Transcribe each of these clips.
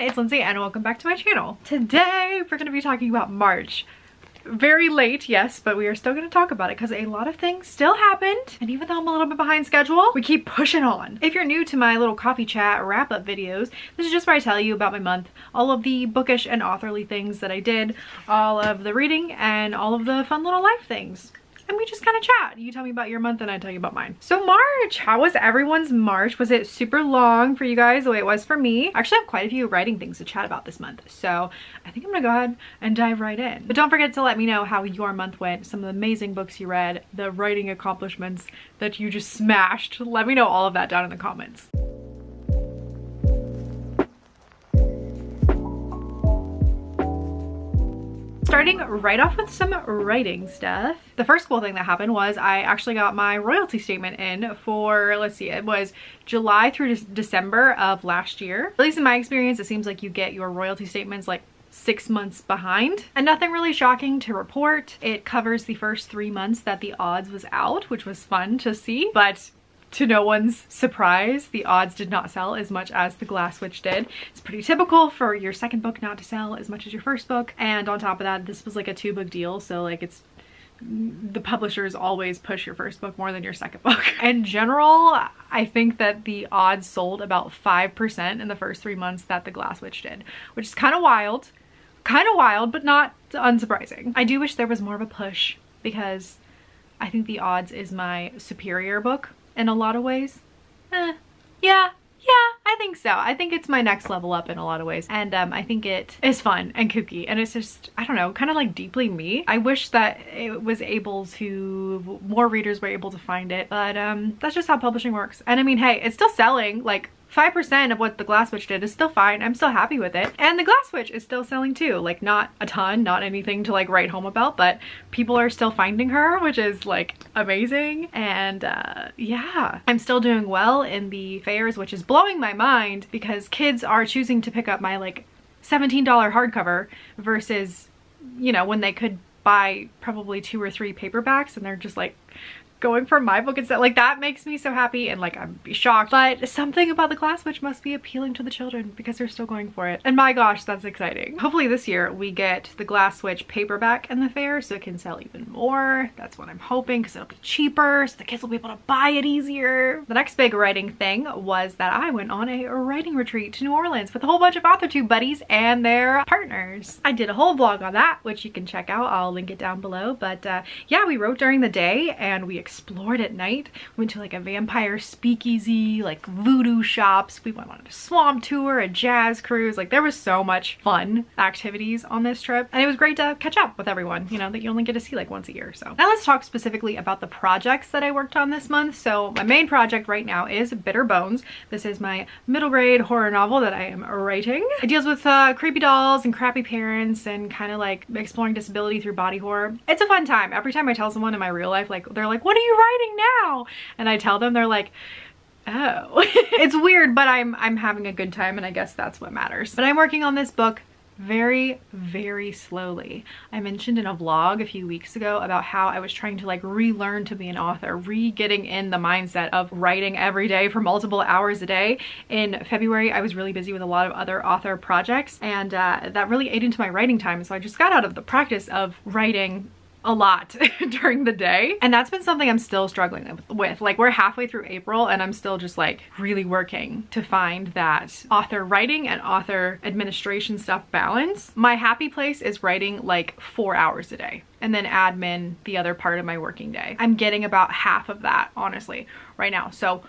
it's Lindsay and welcome back to my channel. Today we're going to be talking about March. Very late, yes, but we are still going to talk about it because a lot of things still happened. And even though I'm a little bit behind schedule, we keep pushing on. If you're new to my little coffee chat wrap-up videos, this is just where I tell you about my month, all of the bookish and authorly things that I did, all of the reading, and all of the fun little life things and we just kind of chat. You tell me about your month and I tell you about mine. So March, how was everyone's March? Was it super long for you guys the way it was for me? Actually, I actually have quite a few writing things to chat about this month. So I think I'm gonna go ahead and dive right in. But don't forget to let me know how your month went, some of the amazing books you read, the writing accomplishments that you just smashed. Let me know all of that down in the comments. Starting right off with some writing stuff. The first cool thing that happened was I actually got my royalty statement in for, let's see, it was July through December of last year. At least in my experience, it seems like you get your royalty statements like six months behind and nothing really shocking to report it covers the first three months that the odds was out which was fun to see but to no one's surprise, the odds did not sell as much as The Glass Witch did. It's pretty typical for your second book not to sell as much as your first book. And on top of that, this was like a two book deal. So like it's the publishers always push your first book more than your second book. In general, I think that the odds sold about 5% in the first three months that The Glass Witch did, which is kind of wild. Kind of wild, but not unsurprising. I do wish there was more of a push because I think The Odds is my superior book in a lot of ways. Eh, yeah, yeah, I think so. I think it's my next level up in a lot of ways. And um, I think it is fun and kooky and it's just, I don't know, kind of like deeply me. I wish that it was able to, more readers were able to find it, but um, that's just how publishing works. And I mean, hey, it's still selling. Like 5% of what the Glass Witch did is still fine. I'm still happy with it. And the Glass Witch is still selling too. Like not a ton, not anything to like write home about, but people are still finding her, which is like amazing. And uh, yeah, I'm still doing well in the fairs, which is blowing my mind because kids are choosing to pick up my like $17 hardcover versus, you know, when they could buy probably two or three paperbacks and they're just like going for my book instead. Like that makes me so happy and like I'm shocked. But something about the Glass Witch must be appealing to the children because they're still going for it. And my gosh, that's exciting. Hopefully this year we get the Glass Witch paperback in the fair so it can sell even more. That's what I'm hoping because it'll be cheaper so the kids will be able to buy it easier. The next big writing thing was that I went on a writing retreat to New Orleans with a whole bunch of author AuthorTube buddies and their partners. I did a whole vlog on that which you can check out. I'll link it down below. But uh, yeah, we wrote during the day and we explored at night. Went to like a vampire speakeasy, like voodoo shops. We went on a swamp tour, a jazz cruise. Like there was so much fun activities on this trip. And it was great to catch up with everyone, you know, that you only get to see like once a year. So now let's talk specifically about the projects that I worked on this month. So my main project right now is Bitter Bones. This is my middle grade horror novel that I am writing. It deals with uh, creepy dolls and crappy parents and kind of like exploring disability through body horror. It's a fun time. Every time I tell someone in my real life, like they're like, what are you writing now? And I tell them, they're like, oh. it's weird, but I'm, I'm having a good time and I guess that's what matters. But I'm working on this book very, very slowly. I mentioned in a vlog a few weeks ago about how I was trying to like relearn to be an author, re-getting in the mindset of writing every day for multiple hours a day. In February, I was really busy with a lot of other author projects and uh, that really ate into my writing time. So I just got out of the practice of writing a lot during the day. And that's been something I'm still struggling with like we're halfway through April and I'm still just like really working to find that author writing and author administration stuff balance. My happy place is writing like four hours a day and then admin the other part of my working day. I'm getting about half of that honestly right now. So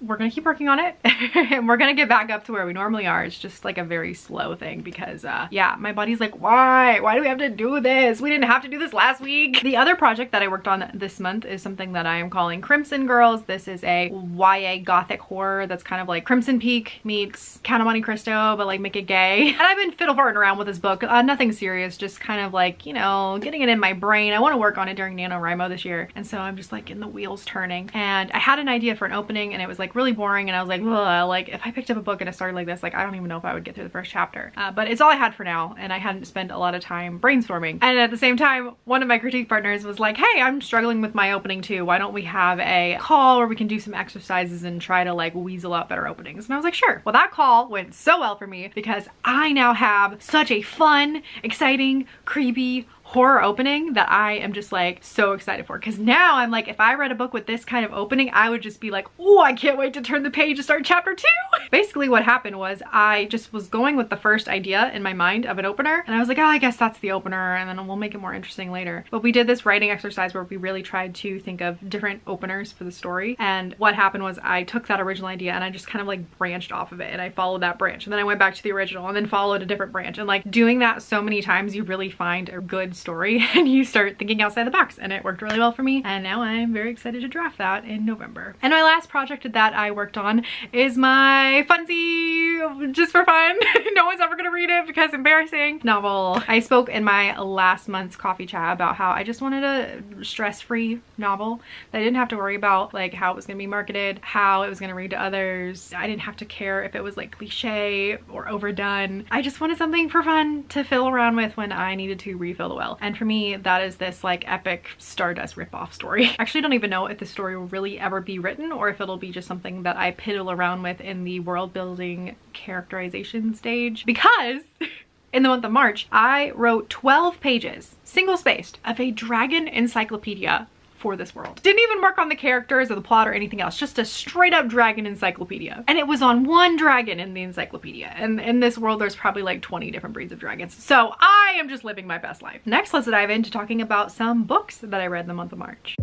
we're gonna keep working on it and we're gonna get back up to where we normally are. It's just like a very slow thing because uh, yeah, my body's like, why? Why do we have to do this? We didn't have to do this last week. The other project that I worked on this month is something that I am calling Crimson Girls. This is a YA gothic horror that's kind of like Crimson Peak meets Count of Monte Cristo, but like make it gay. And I've been fiddle farting around with this book. Uh, nothing serious, just kind of like, you know, getting it in my brain. I want to work on it during NaNoWriMo this year. And so I'm just like in the wheels turning. And I had an idea for an opening and it was like really boring and I was like, like if I picked up a book and it started like this, like I don't even know if I would get through the first chapter. Uh, but it's all I had for now and I hadn't spent a lot of time brainstorming. And at the same time, one of my critique partners was like, hey, I'm struggling with my opening too. Why don't we have a call where we can do some exercises and try to like weasel out better openings? And I was like, sure. Well, that call went so well for me because I now have such a fun, exciting, creepy, horror opening that I am just like so excited for. Because now I'm like if I read a book with this kind of opening I would just be like oh I can't wait to turn the page to start chapter two. Basically what happened was I just was going with the first idea in my mind of an opener and I was like oh I guess that's the opener and then we'll make it more interesting later. But we did this writing exercise where we really tried to think of different openers for the story and what happened was I took that original idea and I just kind of like branched off of it and I followed that branch and then I went back to the original and then followed a different branch and like doing that so many times you really find a good story and you start thinking outside the box and it worked really well for me and now I'm very excited to draft that in November. And my last project that I worked on is my funsy just for fun. no one's ever gonna read it because embarrassing novel. I spoke in my last month's coffee chat about how I just wanted a stress-free novel that I didn't have to worry about like how it was gonna be marketed, how it was gonna read to others. I didn't have to care if it was like cliche or overdone. I just wanted something for fun to fill around with when I needed to refill the well. And for me, that is this like epic Stardust ripoff story. I actually don't even know if the story will really ever be written or if it'll be just something that I piddle around with in the world building characterization stage because in the month of March, I wrote 12 pages, single spaced, of a dragon encyclopedia for this world. Didn't even work on the characters or the plot or anything else, just a straight up dragon encyclopedia. And it was on one dragon in the encyclopedia. And in this world, there's probably like 20 different breeds of dragons. So I am just living my best life. Next, let's dive into talking about some books that I read in the month of March.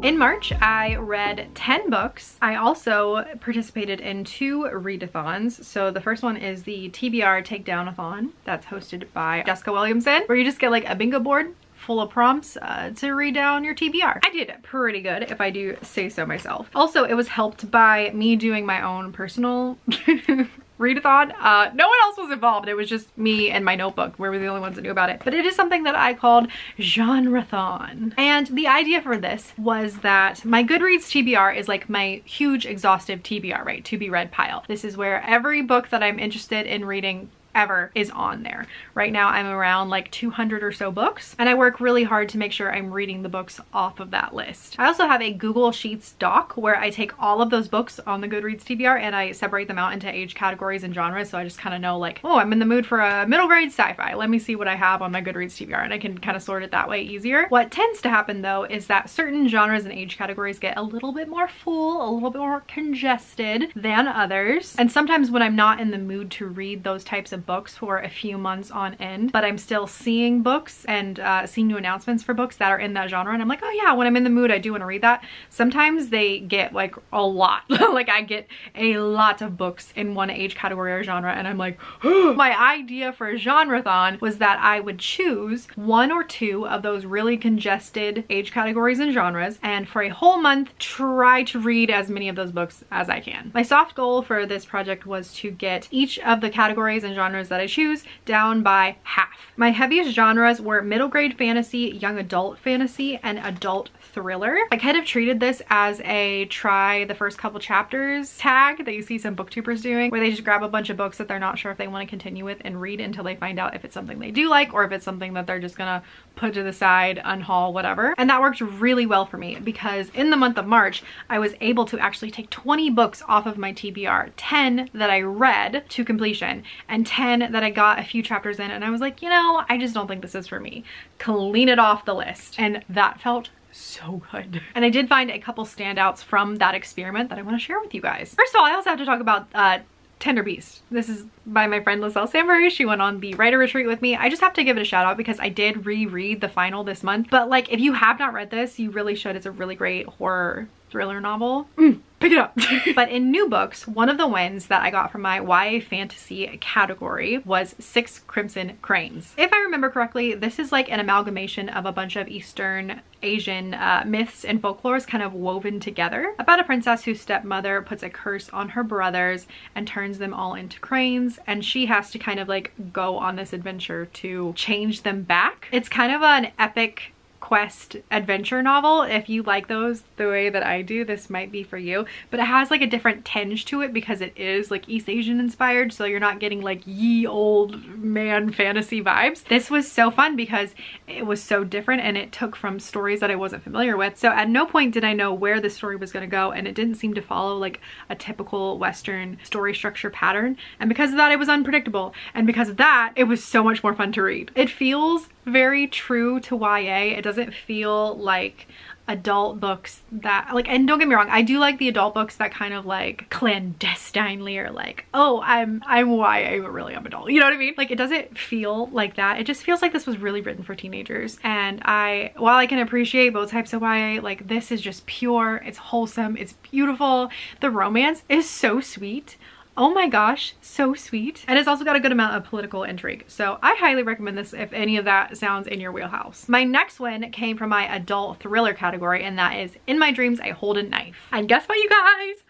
In March, I read 10 books. I also participated in two readathons. So the first one is the TBR Takedownathon that's hosted by Jessica Williamson, where you just get like a bingo board full of prompts uh, to read down your TBR. I did pretty good if I do say so myself. Also, it was helped by me doing my own personal readathon. Uh, no one else was involved. It was just me and my notebook. We were the only ones that knew about it. But it is something that I called genreathon. And the idea for this was that my Goodreads TBR is like my huge exhaustive TBR, right? To be read pile. This is where every book that I'm interested in reading ever is on there. Right now I'm around like 200 or so books and I work really hard to make sure I'm reading the books off of that list. I also have a Google Sheets doc where I take all of those books on the Goodreads TBR and I separate them out into age categories and genres so I just kind of know like, oh, I'm in the mood for a middle grade sci-fi. Let me see what I have on my Goodreads TBR and I can kind of sort it that way easier. What tends to happen though is that certain genres and age categories get a little bit more full, a little bit more congested than others. And sometimes when I'm not in the mood to read those types of books for a few months on end, but I'm still seeing books and uh, seeing new announcements for books that are in that genre. And I'm like, oh yeah, when I'm in the mood, I do want to read that. Sometimes they get like a lot. like I get a lot of books in one age category or genre. And I'm like, my idea for a genreathon was that I would choose one or two of those really congested age categories and genres. And for a whole month, try to read as many of those books as I can. My soft goal for this project was to get each of the categories and genres genres that I choose down by half. My heaviest genres were middle grade fantasy, young adult fantasy, and adult thriller. I kind of treated this as a try the first couple chapters tag that you see some booktubers doing where they just grab a bunch of books that they're not sure if they want to continue with and read until they find out if it's something they do like or if it's something that they're just gonna put to the side, unhaul, whatever. And that worked really well for me because in the month of March, I was able to actually take 20 books off of my TBR, 10 that I read to completion and 10 that I got a few chapters in and I was like, you know, I just don't think this is for me. Clean it off the list. And that felt so good. And I did find a couple standouts from that experiment that I want to share with you guys. First of all, I also have to talk about uh, Tender Beast. This is by my friend Liselle Sambury. She went on the writer retreat with me. I just have to give it a shout out because I did reread the final this month. But like if you have not read this, you really should. It's a really great horror thriller novel. Mm pick it up. but in new books, one of the wins that I got from my YA fantasy category was Six Crimson Cranes. If I remember correctly, this is like an amalgamation of a bunch of Eastern Asian uh, myths and folklores kind of woven together about a princess whose stepmother puts a curse on her brothers and turns them all into cranes and she has to kind of like go on this adventure to change them back. It's kind of an epic quest adventure novel. If you like those the way that I do, this might be for you. But it has like a different tinge to it because it is like East Asian inspired. So you're not getting like ye old man fantasy vibes. This was so fun because it was so different and it took from stories that I wasn't familiar with. So at no point did I know where the story was going to go and it didn't seem to follow like a typical Western story structure pattern. And because of that, it was unpredictable. And because of that, it was so much more fun to read. It feels very true to YA. It doesn't feel like adult books that like and don't get me wrong I do like the adult books that kind of like clandestinely are like oh I'm I'm YA but really I'm adult you know what I mean? Like it doesn't feel like that. It just feels like this was really written for teenagers. And I while I can appreciate both types of YA like this is just pure it's wholesome it's beautiful the romance is so sweet Oh my gosh, so sweet. And it's also got a good amount of political intrigue. So I highly recommend this if any of that sounds in your wheelhouse. My next one came from my adult thriller category and that is In My Dreams I Hold a Knife. And guess what you guys?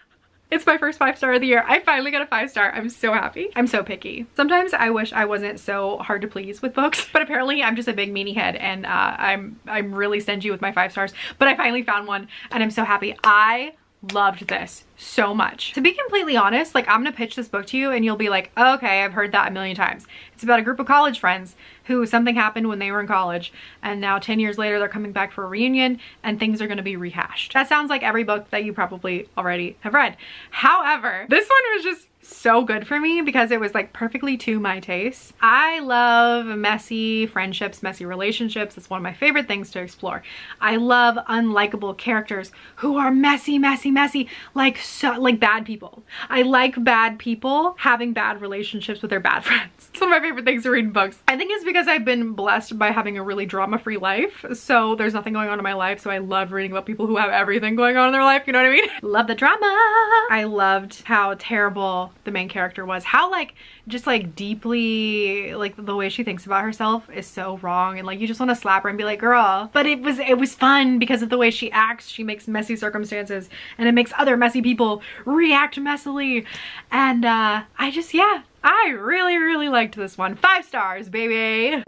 It's my first five star of the year. I finally got a five star. I'm so happy. I'm so picky. Sometimes I wish I wasn't so hard to please with books, but apparently I'm just a big meanie head and uh, I'm, I'm really stingy with my five stars, but I finally found one and I'm so happy. I loved this so much. To be completely honest, like I'm gonna pitch this book to you and you'll be like, okay, I've heard that a million times. It's about a group of college friends who something happened when they were in college and now 10 years later they're coming back for a reunion and things are gonna be rehashed. That sounds like every book that you probably already have read. However, this one was just so good for me because it was like perfectly to my taste. I love messy friendships, messy relationships. It's one of my favorite things to explore. I love unlikable characters who are messy, messy, messy, like so, like bad people. I like bad people having bad relationships with their bad friends. It's one of my favorite things to read in books. I think it's because I've been blessed by having a really drama-free life. So there's nothing going on in my life. So I love reading about people who have everything going on in their life. You know what I mean? love the drama. I loved how terrible the main character was. How like just like deeply like the way she thinks about herself is so wrong and like you just want to slap her and be like girl but it was it was fun because of the way she acts. She makes messy circumstances and it makes other messy people react messily and uh I just yeah I really really liked this one. Five stars baby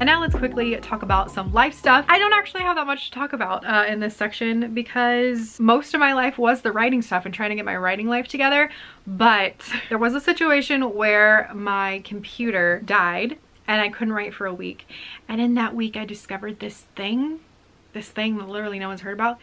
And now let's quickly talk about some life stuff. I don't actually have that much to talk about uh, in this section because most of my life was the writing stuff and trying to get my writing life together. But there was a situation where my computer died and I couldn't write for a week. And in that week I discovered this thing, this thing that literally no one's heard about.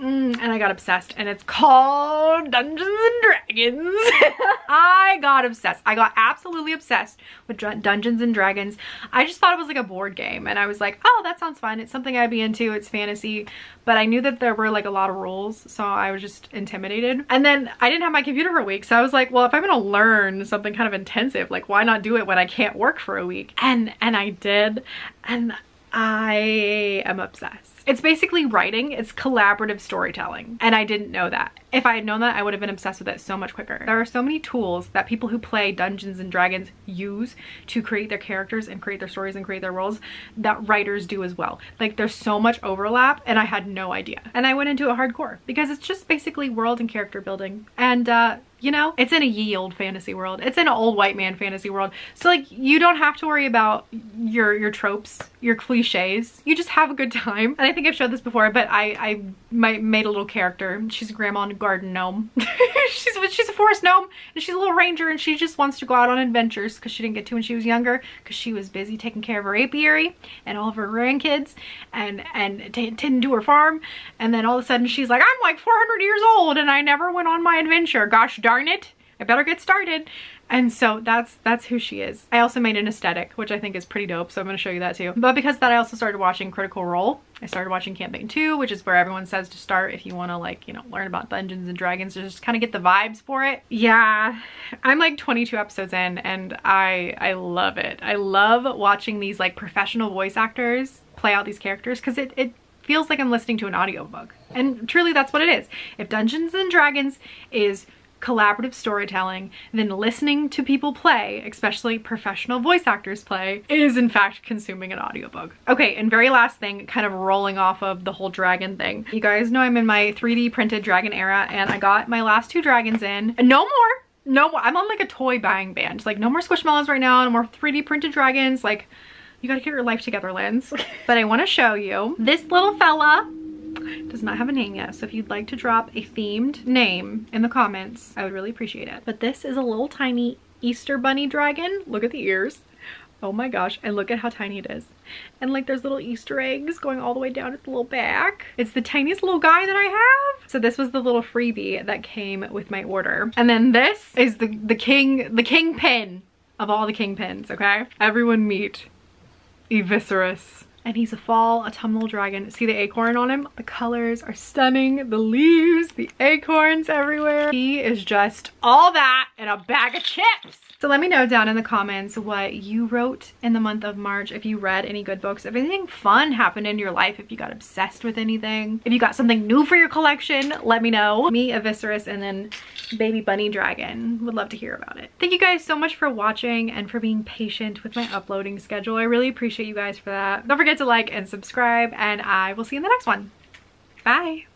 Mm, and I got obsessed and it's called Dungeons and Dragons. I got obsessed. I got absolutely obsessed with Dungeons and Dragons. I just thought it was like a board game and I was like, oh, that sounds fun. It's something I'd be into. It's fantasy. But I knew that there were like a lot of rules. So I was just intimidated. And then I didn't have my computer for a week. So I was like, well, if I'm going to learn something kind of intensive, like why not do it when I can't work for a week? And, and I did. And I am obsessed. It's basically writing, it's collaborative storytelling. And I didn't know that. If I had known that, I would have been obsessed with it so much quicker. There are so many tools that people who play Dungeons and Dragons use to create their characters and create their stories and create their worlds that writers do as well. Like there's so much overlap and I had no idea. And I went into it hardcore because it's just basically world and character building. And uh, you know? It's in a ye old fantasy world. It's in an old white man fantasy world. So like you don't have to worry about your your tropes your cliches. You just have a good time. And i think i've showed this before but i i my, made a little character. She's a grandma and garden gnome. She's she's a forest gnome and she's a little ranger and she just wants to go out on adventures because she didn't get to when she was younger because she was busy taking care of her apiary and all of her grandkids and and tending to her farm. And then all of a sudden she's like i'm like 400 years old and i never went on my adventure. Gosh darn darn it. I better get started. And so that's that's who she is. I also made an aesthetic, which I think is pretty dope. So I'm to show you that too. But because that, I also started watching Critical Role. I started watching Campaign 2, which is where everyone says to start if you want to like, you know, learn about Dungeons and Dragons, just kind of get the vibes for it. Yeah, I'm like 22 episodes in and I, I love it. I love watching these like professional voice actors play out these characters because it, it feels like I'm listening to an audiobook. And truly that's what it is. If Dungeons and Dragons is collaborative storytelling, then listening to people play, especially professional voice actors play, is in fact consuming an audiobook. Okay, and very last thing, kind of rolling off of the whole dragon thing. You guys know I'm in my 3D printed dragon era and I got my last two dragons in. No more! No more. I'm on like a toy buying band. Like no more Squishmallows right now, no more 3D printed dragons. Like you gotta get your life together, Lens. but I wanna show you this little fella does not have a name yet. So if you'd like to drop a themed name in the comments, I would really appreciate it. But this is a little tiny Easter bunny dragon. Look at the ears. Oh my gosh, and look at how tiny it is. And like there's little Easter eggs going all the way down its little back. It's the tiniest little guy that I have. So this was the little freebie that came with my order. And then this is the, the king, the king pin of all the king pins, okay? Everyone meet Eviscerus and he's a fall autumnal dragon. See the acorn on him? The colors are stunning. The leaves, the acorns everywhere. He is just all that in a bag of chips. So let me know down in the comments what you wrote in the month of March, if you read any good books, if anything fun happened in your life, if you got obsessed with anything, if you got something new for your collection, let me know. Me, Eviscerus, and then Baby Bunny Dragon. Would love to hear about it. Thank you guys so much for watching and for being patient with my uploading schedule. I really appreciate you guys for that. Don't forget to like and subscribe, and I will see you in the next one. Bye.